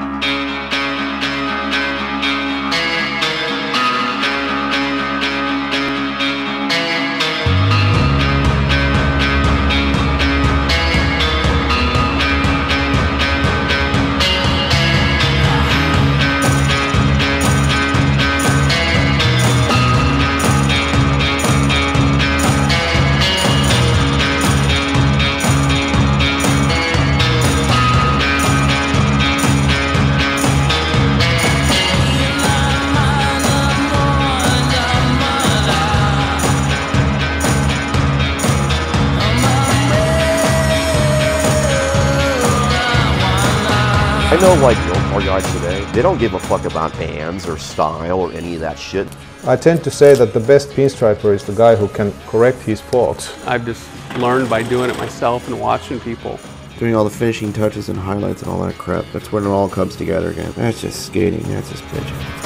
Música I know like real car guys today, they don't give a fuck about bands or style or any of that shit. I tend to say that the best pinstriper is the guy who can correct his faults. I've just learned by doing it myself and watching people. Doing all the finishing touches and highlights and all that crap. That's when it all comes together again. That's just skating. That's just pitching.